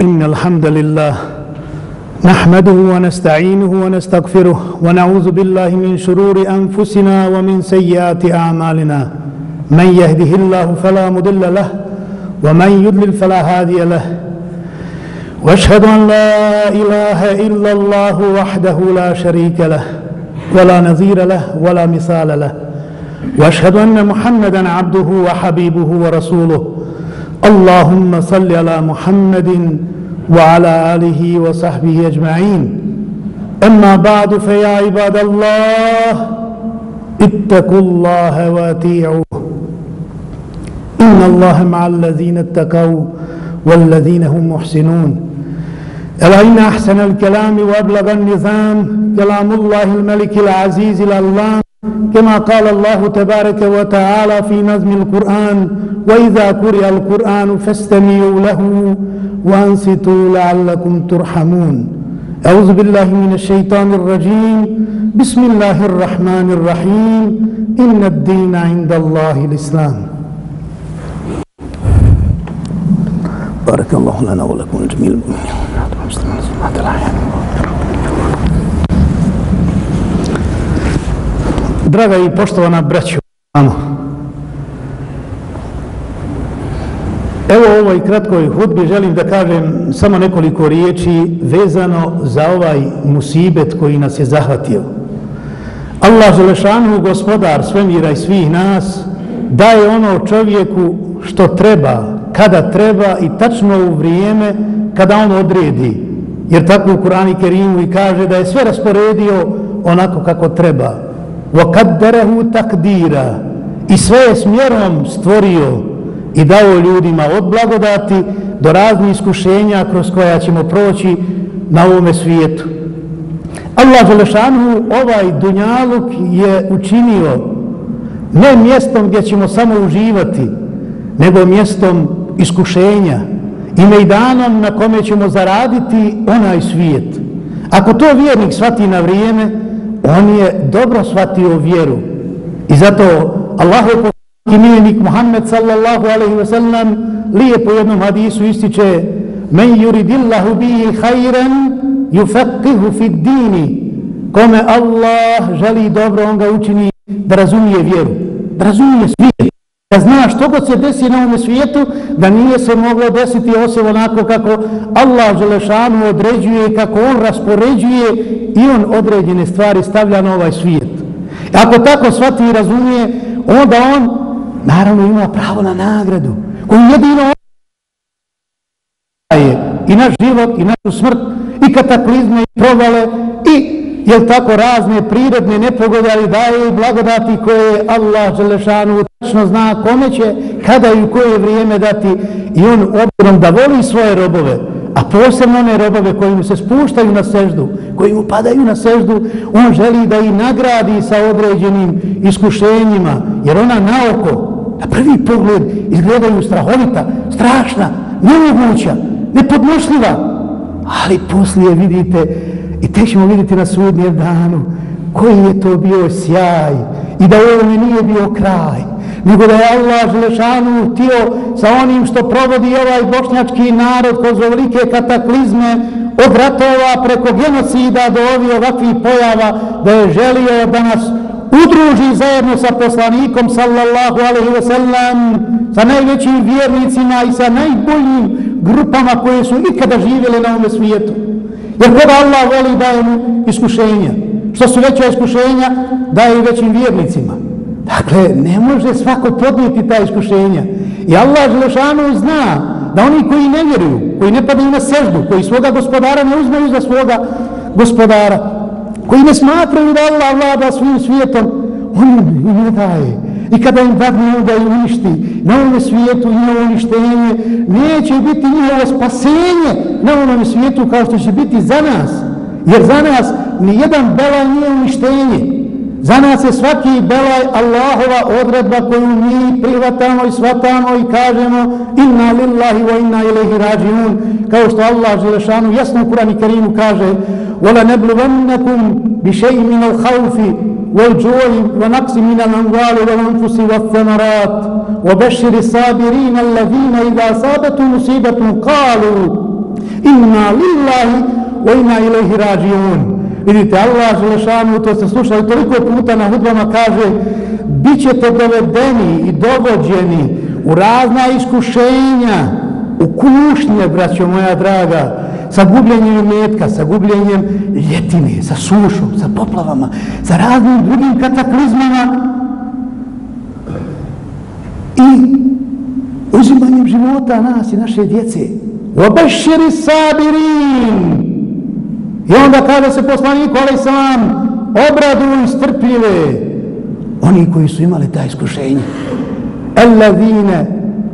إن الحمد لله نحمده ونستعينه ونستغفره ونعوذ بالله من شرور أنفسنا ومن سيئات أعمالنا. من يهده الله فلا مضل له ومن يضلل فلا هادي له. وأشهد أن لا إله إلا الله وحده لا شريك له ولا نظير له ولا مثال له. وأشهد أن محمدا عبده وحبيبه ورسوله. اللهم صل على محمد وعلى آله وصحبه أجمعين. أما بعد فيا عباد الله اتقوا الله واتيعوه إن الله مع الذين اتقوا والذين هم محسنون. ألا إن أحسن الكلام وأبلغ النظام. كلام الله الملك العزيز الألام كما قال الله تبارك وتعالى في نظم القرآن وإذا قرئ القرآن فاستمعوا له وأنصتوا لعلكم ترحمون. أعوذ بالله من الشيطان الرجيم. بسم الله الرحمن الرحيم. إن الدين عند الله الإسلام. بارك الله لنا ولكم جميع Draga i poštovana braćo, Evo ovoj kratkoj hudbi želim da kažem samo nekoliko riječi vezano za ovaj musibet koji nas je zahvatio. Allah Želešanu, gospodar svemira i svih nas, daje ono čovjeku što treba, kada treba i tačno u vrijeme kada on odredi. Jer tako u Kurani Kerimu i kaže da je sve rasporedio onako kako treba. وَقَدَّرَهُ takdira I sve je smjerom stvorio i dao ljudima od blagodati do raznih iskušenja kroz koja ćemo proći na ovome svijetu. Allah Želešanu ovaj dunjaluk je učinio ne mjestom gdje ćemo samo uživati, nego mjestom iskušenja i mejdanom na kome ćemo zaraditi onaj svijet. Ako to vjernik shvati na vrijeme, on je dobro shvatio vjeru. I zato Allahu poslanik mijenik Muhammed sallallahu alaihi ve sellem lije po jednom hadisu ističe men yuridillahu bihi khayran yufaqihu fi dini kome Allah želi dobro on ga učini da razumije vjeru da razumije svijet da zna što god se desi na ovom svijetu da nije se moglo desiti osim onako kako Allah Želešanu određuje kako on raspoređuje i on određene stvari stavlja na ovaj svijet. Ako tako shvati i razumije onda on naravno ima pravo na nagradu koju jedino je i naš život i našu smrt i kataklizme i provale i jel tako razne prirodne nepogode ali daje i blagodati koje Allah Želešanu tačno zna kome će kada i u koje vrijeme dati i on obzirom da voli svoje robove a posebno one robove koji mu se spuštaju na seždu koji mu padaju na seždu on želi da i nagradi sa određenim iskušenjima jer ona na oko na prvi pogled izgledaju strahovita strašna, nemoguća nepodnošljiva. Ali poslije vidite I te ćemo vidjeti na sudnjem danu koji je to bio sjaj i da ovo nije bio kraj, nego da je Allah Želešanu htio sa onim što provodi ovaj bošnjački narod kroz ovolike kataklizme od ratova preko genocida do ovih ovakvih pojava da je želio da nas udruži zajedno sa poslanikom sallallahu alaihi ve sellem sa najvećim vjernicima i sa najboljim grupama koje su ikada živjeli na ovom svijetu. Jer koga Allah voli daje mu iskušenja. Što su veća iskušenja, daje i većim vjernicima. Dakle, ne može svako podnijeti ta iskušenja. I Allah Želešanu zna da oni koji ne vjeruju, koji ne padaju na seždu, koji svoga gospodara ne uzmaju za svoga gospodara, koji ne smatraju da Allah vlada svim svijetom, on im ne daje. I kada im dadne da i uništi na ovom svijetu i na uništenje, neće biti njihovo spasenje na ovom svijetu kao što će biti za nas. Jer za nas nijedan bela nije uništenje. Za nas je svaki belaj Allahova odredba koju mi prihvatamo i svatamo i kažemo inna lillahi wa inna ilaihi rađiun. Kao što Allah Želešanu jasno u Kurani Kerimu kaže وَلَا نَبْلُوَنَّكُمْ بِشَيْءٍ مِنَ الْخَوْفِ والجوع ونقص من الأموال والأنفس والثمرات وبشر الصابرين الذين إذا أصابتهم مصيبة قالوا inna lillahi wa inna ilaihi rađiun. Vidite, Allah Želešanu, to ste slušali toliko puta na hudbama, kaže bit ćete dovedeni i dovođeni u razna iskušenja, u kušnje, braćo moja draga, sa gubljenjem metka, sa gubljenjem ljetine, sa sušom, sa poplavama, sa raznim drugim kataklizmama i uzimanjem života nas i naše djece. Obeširi sabirin! I onda kada se poslanik ali sam obradu i strpljive oni koji su imali ta iskušenja. Allazine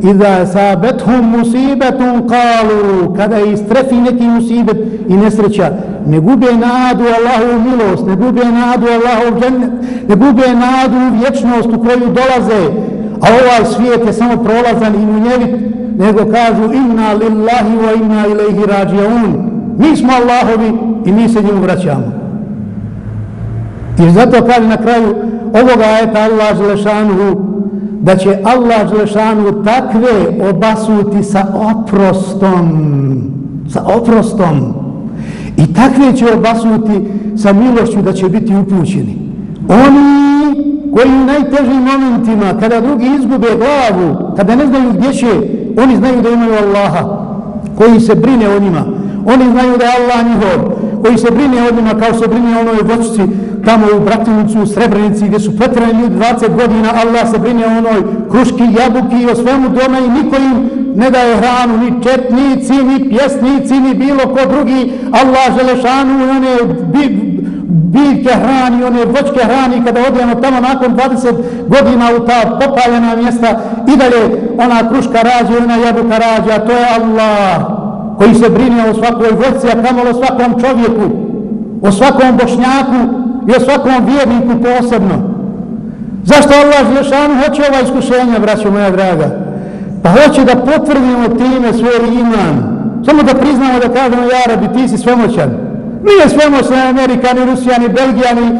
Iza sabethum musibetun kalu Kada je istrefi neki musibet i nesreća Ne gube nadu Allahu milost Ne gube nadu Allahu džennet Ne gube nadu vječnost u koju dolaze A ovaj svijet je samo prolazan i munjevit Nego kažu inna lillahi wa inna ilaihi rađi'un Mi smo Allahovi i mi se njemu vraćamo. I zato kaže na kraju ovoga ajeta Allah Želešanuhu da će Allah Želešanuhu takve obasuti sa oprostom sa oprostom. I takve će obasuti sa milošću da će biti upućeni. Oni koji u najtežim momentima kada drugi izgube glavu kada ne znaju gdje će oni znaju da imaju Allaha koji se brine o njima. Oni znaju da je Allah njihov koji se brine o njima kao se brine o onoj vočici tamo u Brativnicu, u Srebrenici, gdje su potrani ljudi 20 godina, Allah se brine o onoj kruški, jabuki i o svemu doma i niko im ne daje hranu, ni četnici, ni pjesnici, ni bilo ko drugi. Allah želešanu i one biljke hrani, one vočke hrani, kada odijemo tamo nakon 20 godina u ta popaljena mjesta i dalje ona kruška rađe, ona jabuka rađe, a to je Allah koji se brine o svakoj vojci, a kamalo o svakom čovjeku, o svakom bošnjaku, i o svakom vjerniku posebno. Zašto Allah Žešanu hoće ova iskušenja, braćo moja draga? Pa hoće da potvrdimo time svoj iman. Samo da priznamo da kažemo, Jarabi, ti si svemoćan. Nije svemoćan Amerika, ni Rusija, ni Belgija, ni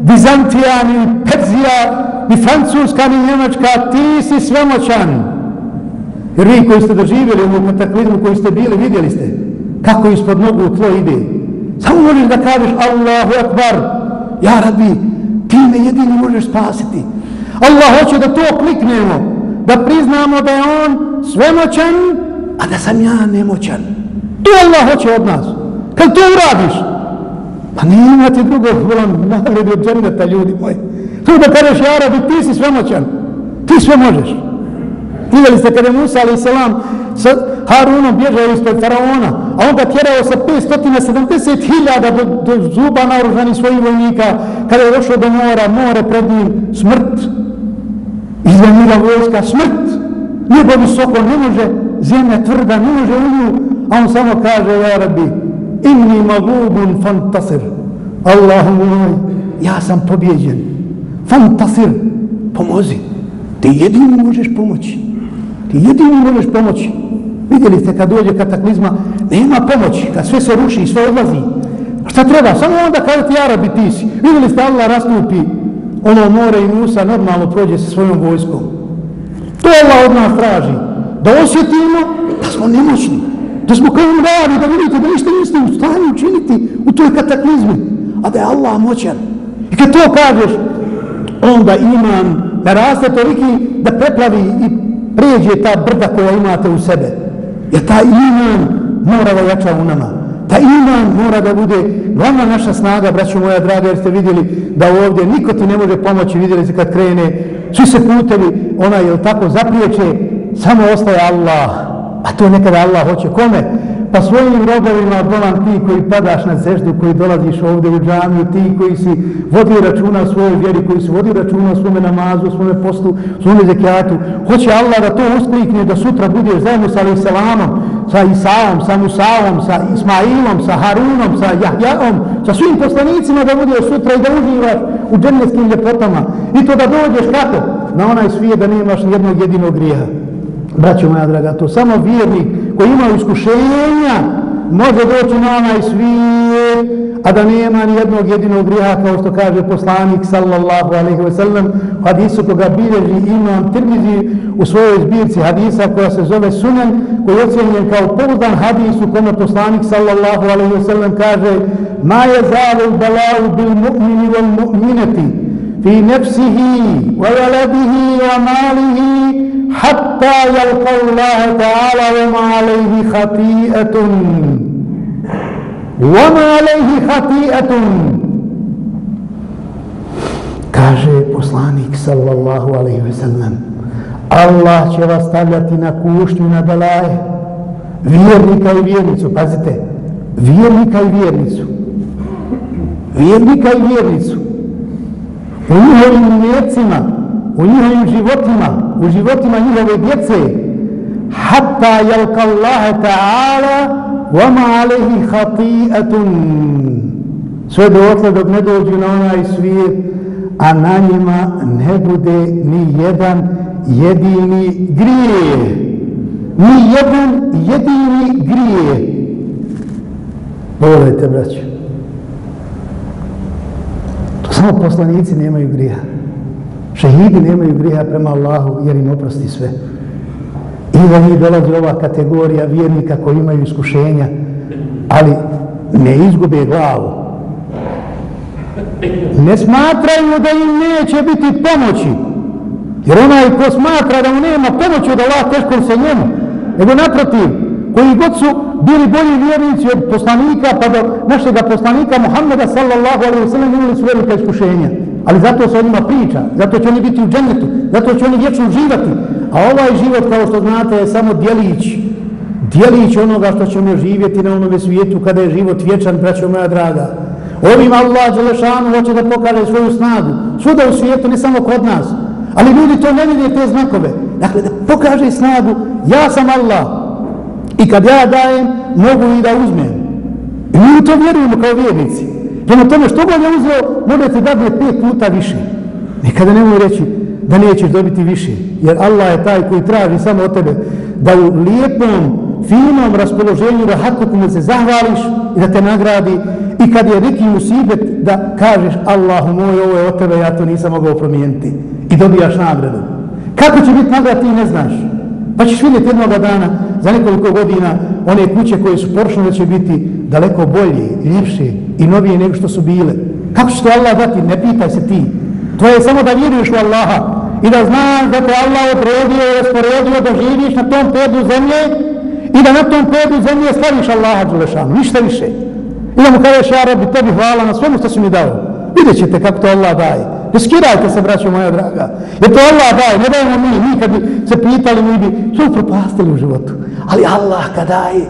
Bizantija, ni Perzija, ni Francuska, ni Njemačka. Ti si svemoćan. Jer vi koji ste doživjeli u kataklizmu koji ste bili, vidjeli ste kako ispod nogu tlo ide. Samo možeš da kažeš Allahu Akbar, Ja rabbi, ti me jedini možeš spasiti. Allah hoće da to kliknemo, da priznamo da je on svemoćan, a da sam ja nemoćan. To Allah hoće od nas. Kad to uradiš, pa ne imate drugog volan nagrade od džerneta, ljudi moji. Tu da kažeš, ja rabi, ti si svemoćan. Ti sve možeš. Vidjeli ste kada je Musa alaih salam sa Harunom bježao ispred faraona, a on ga tjerao sa 570.000 do, do zuba naoružani svojih vojnika, kada je došao do mora, more pred njim, smrt. Iza njega vojska, smrt. Nebo visoko ne može, zemlja tvrda ne može u nju, a on samo kaže, ja rabbi, inni magubun fantasir. Allahu moj, ja sam pobjeđen. Fantasir, pomozi. Ti jedini možeš pomoći. Ti jedini možeš pomoći. Vidjeli ste kad dođe kataklizma, nema pomoći, kad sve se ruši, i sve odlazi. A šta treba? Samo onda kada ti Arabi ti si. Vidjeli ste Allah rastupi ono more i Musa normalno prođe sa svojom vojskom. To Allah od nas traži. Da osjetimo da smo nemoćni. Da smo kao mravi, da vidite da ništa niste u stanju učiniti u toj kataklizmi. A da je Allah moćan. I kad to kažeš, onda iman da raste toliki da preplavi i pređe ta brda koja imate u sebe. Jer ta iman mora da jača u nama. Ta iman mora da bude glavna naša snaga, braću moja draga, jer ste vidjeli da ovdje niko ti ne može pomoći, vidjeli ste kad krene, svi se putevi, ona je tako zapriječe, samo ostaje Allah. A to nekada Allah hoće. Kome? Pa svojim robovima bolan ti koji padaš na zeždu, koji dolaziš ovdje u džamiju, ti koji si vodi računa o svojoj vjeri, koji si vodi računa o svome namazu, o svome postu, o svome zekijatu. Hoće Allah da to usklikne, da sutra budeš zajedno sa Alisalamom, sa Isaom, sa Musaom, sa Ismailom, sa Harunom, sa Jahjaom, sa svim poslanicima da budeš sutra i da uživaš u džennetskim ljepotama. I to da dođeš kako? Na onaj svijet da nemaš jednog jedinog grija. Braćo moja draga, to samo vjernik koji imaju iskušenja može doći na onaj svijet, a da nema ni jednog jedinog griha kao što kaže poslanik sallallahu alaihi wa sallam hadisu koga bilježi imam Tirmizi u svojoj zbirci hadisa koja se zove Sunan koji je ocjenjen kao pouzdan hadis u kome poslanik sallallahu alaihi wa sallam kaže ma je zalu balau bil mu'mini wal mu'minati fi nefsihi wa waladihi wa malihi hatta yalqa Allah ta'ala wa ma alaihi khati'atun وما عليه خطيئة kaže poslanik sallallahu alaihi ve sellem Allah će vas stavljati na kušnju na belaje vjernika i vjernicu pazite vjernika i vjernicu vjernika i vjernicu u njihovim mjecima u njihovim životima u životima njihove djece hatta jelka Allahe ta'ala وَمَا عَلَيْهِ خَطِيئَةٌ Sve dotle dok ne dođu na onaj svijet, a na njima ne bude ni jedan jedini grije. Ni jedan jedini grije. Pogledajte, braću. To samo poslanici nemaju grija. Šehidi nemaju grija prema Allahu jer im oprosti sve. I da njih dolazi ova kategorija vjernika koji imaju iskušenja, ali ne izgube glavu. Ne smatraju da im neće biti pomoći. Jer onaj ko smatra da mu nema pomoći od Allah, teško se njemu. Nego naprotiv, koji god su bili bolji vjernici od poslanika, pa do našega poslanika Muhammeda sallallahu alaihi wa sallam imali su velike iskušenja. Ali zato se o njima priča, zato će oni biti u džennetu, zato će oni vječno živati. A ovaj život, kao što znate, je samo dijelić, dijelić onoga što ćemo živjeti na onome svijetu kada je život vječan, braćo moja draga. Ovim Allah Đelešanu hoće da pokaže svoju snagu. Svuda u svijetu, ne samo kod nas. Ali ljudi to ne vidje te znakove. Dakle, da pokaže snagu, ja sam Allah. I kad ja dajem, mogu i da uzmem. I mi to vjerujemo kao vjernici. Prema tome, što god je uzeo, možete dati pet puta više. Nikada ne mogu reći, da nećeš dobiti više. Jer Allah je taj koji traži samo od tebe da u lijepom, finom raspoloženju da hakuku se zahvališ i da te nagradi i kad je neki musibet da kažeš Allahu moj, ovo je od tebe, ja to nisam mogao promijeniti i dobijaš nagradu. Kako će biti nagrada ti ne znaš. Pa ćeš vidjeti jednog dana za nekoliko godina one kuće koje su porušene će biti daleko bolje, ljepše i novije nego što su bile. Kako će to Allah dati? Ne pitaj se ti. To je samo da vjeruješ u Allaha i da znaš da te Allah odredio i rasporedio da živiš na tom pedu zemlje i da na tom pedu zemlje slaviš Allaha Đulešanu, ništa više. I da mu kažeš, ja rabi, tebi hvala na svemu što si mi dao. Vidjet ćete kako to Allah daje. Riskirajte se, braćo moja draga. Jer to Allah daje, ne dajemo mi. Mi kad bi se pitali, mi bi sve propastili u životu. Ali Allah kad daje,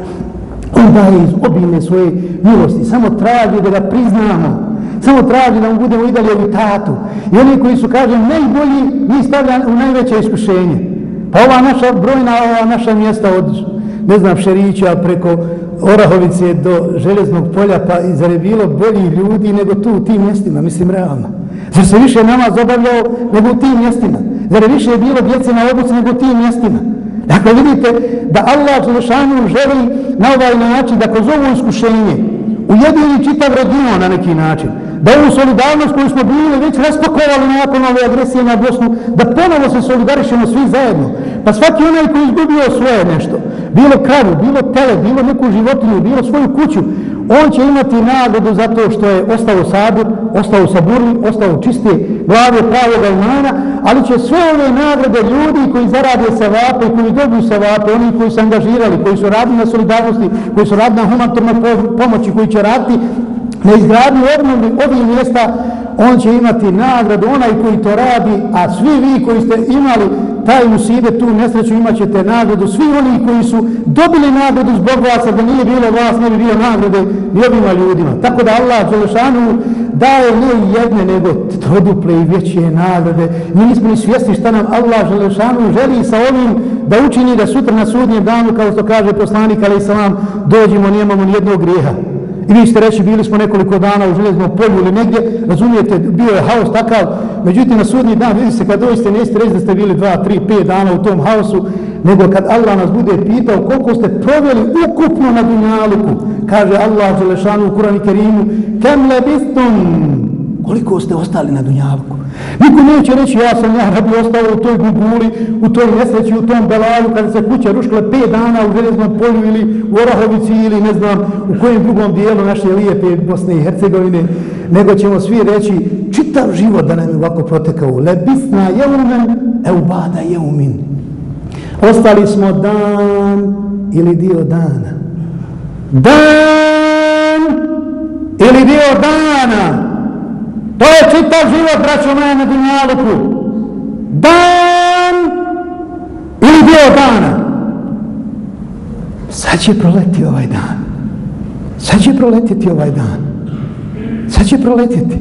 on daje iz obilne svoje milosti. Samo traži da ga priznamo samo traži da mu budemo idali u tatu. I oni koji su, kažem, najbolji, mi stavlja u najveće iskušenje. Pa ova naša brojna, ova naša mjesta od, ne znam, Šerića preko Orahovice do Železnog polja, pa i zar je bilo bolji ljudi nego tu u tim mjestima, mislim, realno. Zar se više nama zabavljao nego u tim mjestima? Zar je više bilo djece na obuci nego u tim mjestima? Dakle, vidite da Allah Želešanu želi na ovaj način da kroz ovo iskušenje ujedini čitav region na neki način, da ovu solidarnost koju smo bili već raspakovali nakon ove agresije na Bosnu, da ponovo se solidarišemo svi zajedno. Pa svaki onaj koji izgubio svoje nešto, bilo kravu, bilo tele, bilo neku životinju, bilo svoju kuću, on će imati nagradu zato što je ostao sabir, ostao saburni, ostao čiste glave pravoga imana, ali će sve ove nagrade ljudi koji zarade se vape, koji dobiju savape, oni koji su angažirali, koji su radili na solidarnosti, koji su radili na humanitarnoj pomoći, koji će raditi na izgradnju obnovi ovih mjesta, on će imati nagradu, onaj koji to radi, a svi vi koji ste imali taj musibe, tu nesreću, imat ćete nagradu. Svi oni koji su dobili nagradu zbog vas, da nije bilo vas, ne bi bio nagrade ni ovima ljudima. Tako da Allah Đelešanu daje ne jedne, nego troduple i veće nagrade. Mi nismo ni svjesni šta nam Allah Đelešanu želi sa ovim da učini da sutra na sudnjem danu, kao što kaže poslanik, ali i sam, dođemo, nijemamo ni jednog grijeha. I vi ste reći, bili smo nekoliko dana u železnom polju ili negdje, razumijete, bio je haos takav, međutim na sudnji dan, vidi se kad doiste, niste reći da ste bili dva, tri, pet dana u tom haosu, nego kad Allah nas bude pitao koliko ste proveli ukupno na dunjaluku, kaže Allah Želešanu u Kurani Kerimu, kem lebistum, koliko ste ostali na dunjaluku. Niko neće reći ja sam ja rabi ostao u toj guguli, u toj nesreći, u tom belaju, kada se kuća ruškala 5 dana u Železnom polju ili u Orahovici ili ne znam u kojem drugom dijelu naše lijepe Bosne i Hercegovine, nego ćemo svi reći čitav život da nam je ovako protekao. Lebisna jeumen, eubada jeumin. Ostali smo dan ili dio dana. Dan ili dio dana. To je čitav život, braćo moje, na dunjaluku. Dan ili dio dana. Sad će proleti ovaj dan. Sad će proletiti ovaj dan. Sad će proletiti.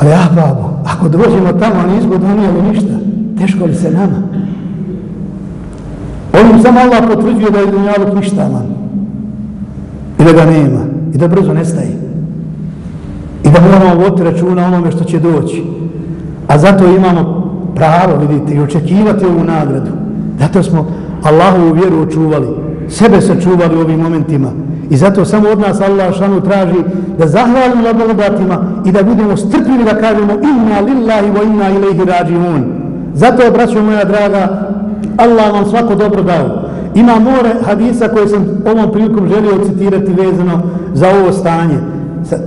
Ali ah, babo, ako dođemo tamo, a nismo donijeli ništa, teško li se nama? Ovim samo Allah potvrđuje da je dunjaluk ništa man. I da ga nema. I da brzo nestaje. Moramo voditi računa onome što će doći. A zato imamo pravo, vidite, i očekivati ovu nagradu. Zato smo Allahovu vjeru očuvali. Sebe sačuvali u ovim momentima. I zato samo od nas Allah šanu traži da zahvalimo na blagodatima i da budemo strpljivi da kažemo inna lillahi wa inna ilaihi rađimun. Zato, braćo moja draga, Allah vam svako dobro dao. Ima more hadisa koje sam ovom prilikom želio citirati vezano za ovo stanje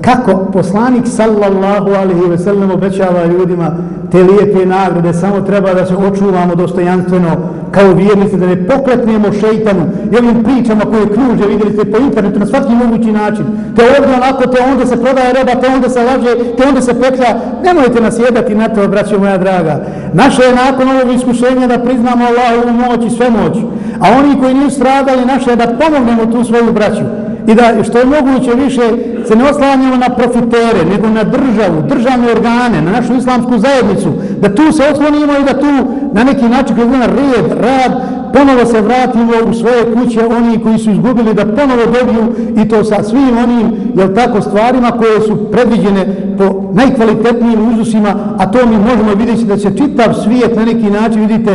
kako poslanik sallallahu alaihi ve sellem obećava ljudima te lijepe nagrade, samo treba da se očuvamo dostojanstveno kao vjernici, da ne pokretnemo šeitanu i ovim pričama koje kruže, vidjeli ste po internetu na svaki mogući način, te ovdje onako, te onda se prodaje reba, te onda se laže, te onda se petlja, nemojte nas jedati na to, braćo moja draga. Naše je nakon ovog iskušenja da priznamo Allahovu moć i sve moć, a oni koji nisu stradali, naše je da pomognemo tu svoju braću i da što je moguće više se ne oslanjamo na profitere, nego na državu, državne organe, na našu islamsku zajednicu, da tu se oslonimo i da tu na neki način kroz je red, rad, ponovo se vratimo u svoje kuće, oni koji su izgubili da ponovo dobiju i to sa svim onim, jel tako, stvarima koje su predviđene po najkvalitetnijim uzusima, a to mi možemo vidjeti da se čitav svijet na neki način, vidite,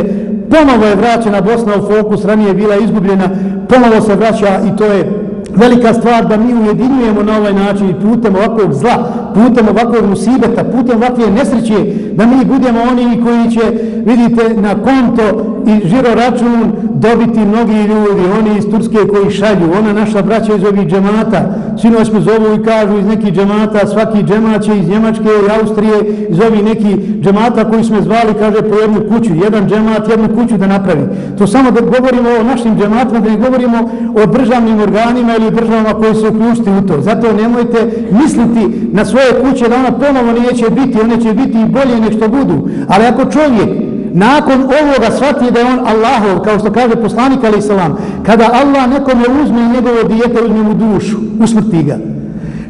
ponovo je vraćena Bosna u fokus, ranije je bila izgubljena, ponovo se vraća i to je velika stvar da mi ujedinjujemo na ovaj način putem ovakvog zla, putem ovakvog musibeta, putem ovakve nesreće, da mi budemo oni koji će, vidite, na konto i žiro račun dobiti mnogi ljudi, oni iz Turske koji šalju, ona naša braća iz ovih džemata, sinoć me zovu i kažu iz nekih džemata, svaki džemat će iz Njemačke i Austrije, iz ovih nekih džemata koji smo zvali, kaže, po jednu kuću, jedan džemat, jednu kuću da napravi. To samo da govorimo o našim džematima, da ne govorimo o državnim organima ili državama koji se uključiti u to. Zato nemojte misliti na svoje kuće da ona ponovo neće biti, one će biti i bolje nek što budu. Ali ako čovjek nakon ovoga shvati da je on Allahov, kao što kaže poslanik ali selam, kada Allah nekome uzme njegovo dijete, uzme mu dušu, usmrti ga.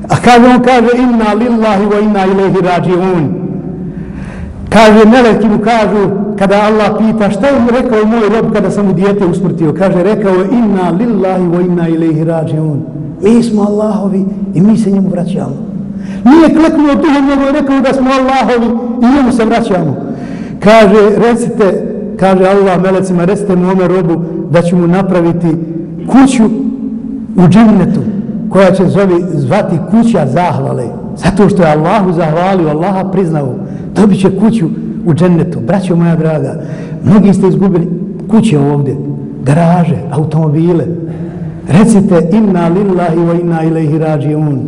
A kada on kaže inna lillahi wa inna ilaihi rađiun, kaže meleki mu kažu, kada Allah pita šta je rekao moj rob kada sam mu dijete usmrtio, kaže rekao je inna lillahi wa inna ilaihi rađiun. Mi smo Allahovi i mi se njemu vraćamo. Nije kleknuo duhom, nego je rekao da smo Allahovi i njemu se vraćamo kaže, recite, kaže Allah melecima, recite mu ome robu da ću mu napraviti kuću u džinnetu koja će zove, zvati kuća zahvale. Zato što je Allahu zahvalio, Allaha priznao, dobit će kuću u džennetu. Braćo moja draga, mnogi ste izgubili kuće ovdje, garaže, automobile. Recite, inna lillahi wa inna ilaihi rađi un.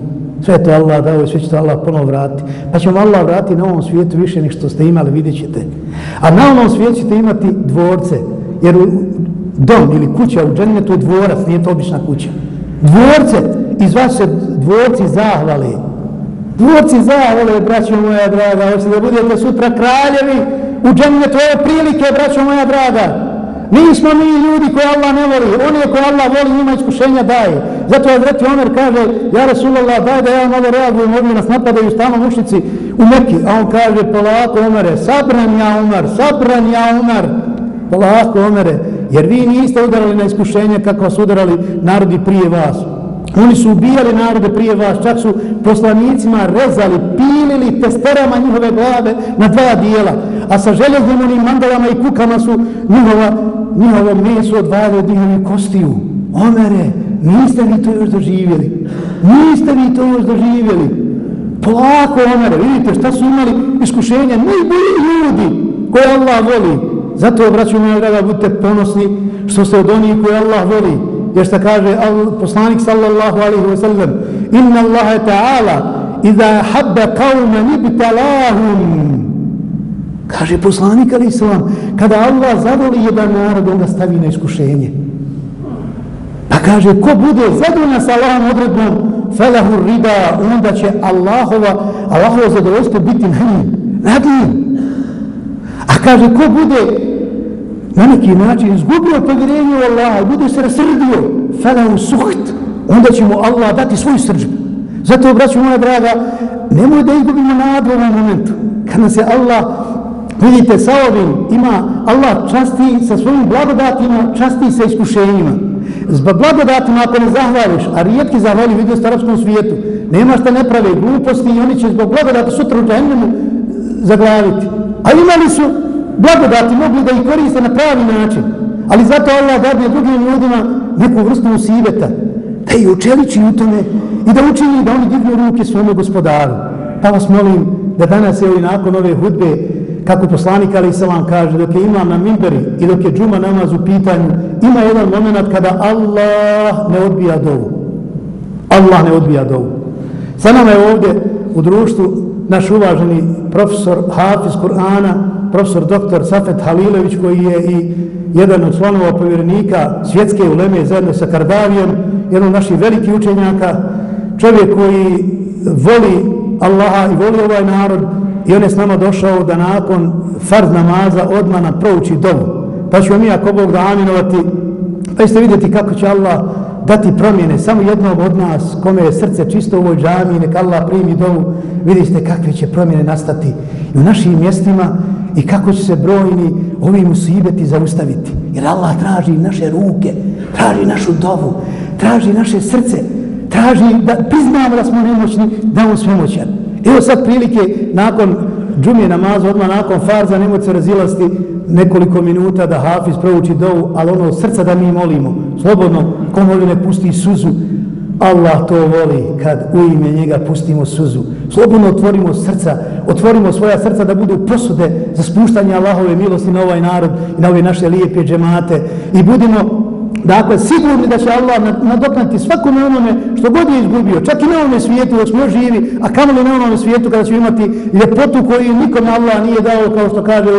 Sve to Allah dao i sve će to Allah ponovo vratiti. Pa ćemo Allah vratiti na ovom svijetu više nego što ste imali, vidjet ćete. A na ovom svijetu ćete imati dvorce. Jer dom ili kuća u džennetu je dvorac, nije to obična kuća. Dvorce, iz vas se dvorci zahvali. Dvorci zahvali, braćo moja draga, hoćete da budete sutra kraljevi u džennetu, ovo prilike, braćo moja draga. Nismo mi ljudi koje Allah ne voli, oni koje Allah voli njima iskušenja daje. Zato je vreti Omer kaže, ja Rasulallah daj da ja malo reagujem, ovdje nas napadaju stano mušnici u Meki. A on kaže, polako Omere, sabran ja Omer, sabran ja Omer. Polako Omere, jer vi niste udarali na iskušenje kako su udarali narodi prije vas. Oni su ubijali narode prije vas, čak su poslanicima rezali, pilili testerama njihove glave na dva dijela, a sa željeznim onim mandalama i kukama su njihova njihovo meso odvajali od njihovih kostiju. Omere, niste vi to još doživjeli. Niste vi to još doživjeli. Polako, Omere, vidite šta su imali iskušenja. Najbolji ljudi koje Allah voli. Zato, braću moja draga, budite ponosni što ste od onih koje Allah voli. Jer što kaže poslanik sallallahu alaihi wa sallam Inna Allahe ta'ala Iza habba qavma nibtalahum Kaže poslanik ali islam, kada Allah zavoli jedan narod, onda stavi na iskušenje. Pa kaže, ko bude zadovoljan sa Allahom odredbom, felahu rida, onda će Allahova, Allahova zadovoljstvo biti na njim, nad njim. A kaže, ko bude na neki način izgubio povjerenje u Allaha i bude se rasrdio, felahu suht, onda će mu Allah dati svoju srđbu. Zato, braću moja draga, nemoj da izgubimo nadu u ovom momentu. Kad nas je Allah Vidite, sa ovim ima Allah časti sa svojim blagodatima, časti sa iskušenjima. Zbog blagodatima ako ne zahvališ, a rijetki zahvali vidio u staroskom svijetu, nema šta ne prave gluposti i oni će zbog blagodata sutra u džahnemu e, zaglaviti. A imali su blagodati, mogli da ih koriste na pravi način. Ali zato Allah dadne drugim ljudima neku vrstu usiveta, da ih učeliči u tome i da učini da oni dignu ruke svome gospodaru. Pa vas molim da danas je i nakon ove hudbe kako poslanik Ali Salam kaže, dok je imam na mimberi i dok je džuma namaz u pitanju, ima jedan moment kada Allah ne odbija dovu. Allah ne odbija dovu. Sa nama je ovdje u društvu naš uvaženi profesor Hafiz Kur'ana, profesor doktor Safet Halilović koji je i jedan od članova povjerenika svjetske uleme zajedno sa Kardavijem, jedan od naših velikih učenjaka, čovjek koji voli Allaha i voli ovaj narod, I on je s nama došao da nakon farz namaza odmah nam prouči dovu. Pa ćemo mi ako Bog da aminovati, pa ćete vidjeti kako će Allah dati promjene samo jednog od nas, kome je srce čisto u ovoj džami, neka Allah primi dovu, vidite kakve će promjene nastati i u našim mjestima i kako će se brojni ovi musibeti zaustaviti. Jer Allah traži naše ruke, traži našu dovu, traži naše srce, traži da priznamo da smo nemoćni, da on svemoćan. Evo sad prilike nakon džumije namaza, odmah nakon farza, nemoj se razilasti nekoliko minuta da Hafiz prouči dovu, ali ono srca da mi molimo, slobodno, ko moli ne pusti suzu, Allah to voli kad u ime njega pustimo suzu. Slobodno otvorimo srca, otvorimo svoja srca da budu posude za spuštanje Allahove milosti na ovaj narod i na ove naše lijepe džemate i budimo Dakle, sigurni da će Allah nadoknati svakome onome što god je izgubio, čak i na onome svijetu dok smo živi, a kamoli na onome svijetu kada će imati ljepotu koju nikome Allah nije dao, kao što kaže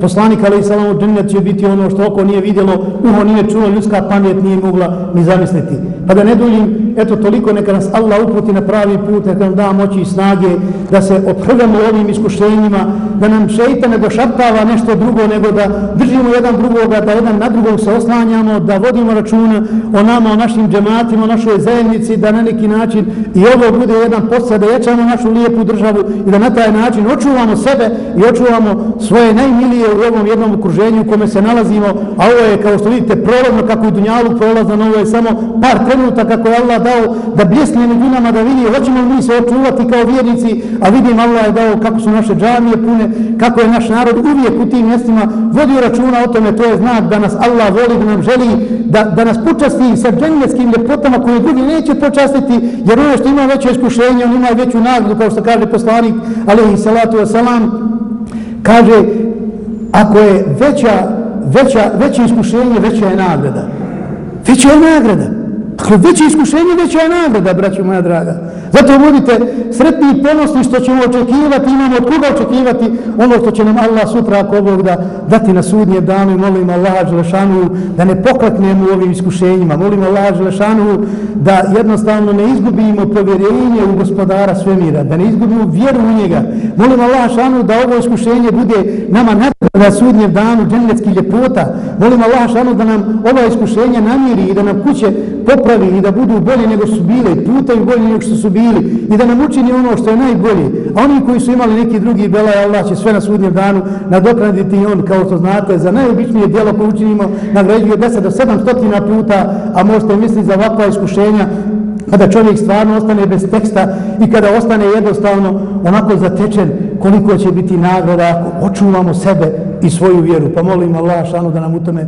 poslanik, ali salamu džennet će biti ono što oko nije vidjelo, uho nije čulo, ljudska pamet nije mogla ni zamisliti. Pa da ne duljim, eto toliko neka nas Allah uputi na pravi put, neka nam da moći i snage da se oprvamo ovim iskušenjima, da nam šeita ne došaptava nešto drugo, nego da držimo jedan drugoga, da jedan na drugog se oslanjamo, da vodimo računa o nama, o našim džematima, o našoj zajednici, da na neki način i ovo bude jedan posao, da jačamo našu lijepu državu i da na taj način očuvamo sebe i očuvamo svoje najmilije u ovom jednom okruženju u kome se nalazimo, a ovo je, kao što vidite, prolazno kako i Dunjalu prolazno, ovo je samo par trenuta kako je Allah dao da bljesne među nama da vidi, hoćemo mi se očuvati kao vjernici, a vidim Allah je dao kako su naše džamije pune, kako je naš narod uvijek u tim mjestima vodio računa o tome, to je znak da nas Allah voli, da nam želi da, da nas počasti sa dženevskim ljepotama koje drugi neće počastiti, jer ono što ima veće iskušenje, on ima veću nagradu, kao što kaže poslanik, alaihi salatu wasalam, kaže, ako je veća, veća, veće iskušenje, veća je nagrada. Veća je nagrada. Dakle, veće iskušenje, veća je nagrada, braću moja draga. Zato budite sretni i ponosni što ćemo očekivati, imamo od koga očekivati ono što će nam Allah sutra, ako Bog da dati na sudnje danu i molim Allaha Želešanu da ne pokleknemo u ovim iskušenjima. Molim Allaha Želešanu da jednostavno ne izgubimo povjerenje u gospodara svemira, da ne izgubimo vjeru u njega. Molim Allaha Želešanu da ovo iskušenje bude nama nagrada na sudnjem danu dženecki ljepota. Molim Allah šanu da nam ova iskušenja namiri i da nam kuće popravi i da budu bolje nego su bile i putaju bolje nego što su bili i da nam učini ono što je najbolje. A oni koji su imali neki drugi belaj, Allah će sve na sudnjem danu nadoknaditi i on, kao što znate, za najobičnije dijelo koje učinimo, nagrađuje 10 do 700 puta, a možete misliti za ovakva iskušenja, kada čovjek stvarno ostane bez teksta i kada ostane jednostavno onako zatečen koliko će biti nagrada ako očuvamo sebe i svoju vjeru. Pa molim Allah šanu da nam u tome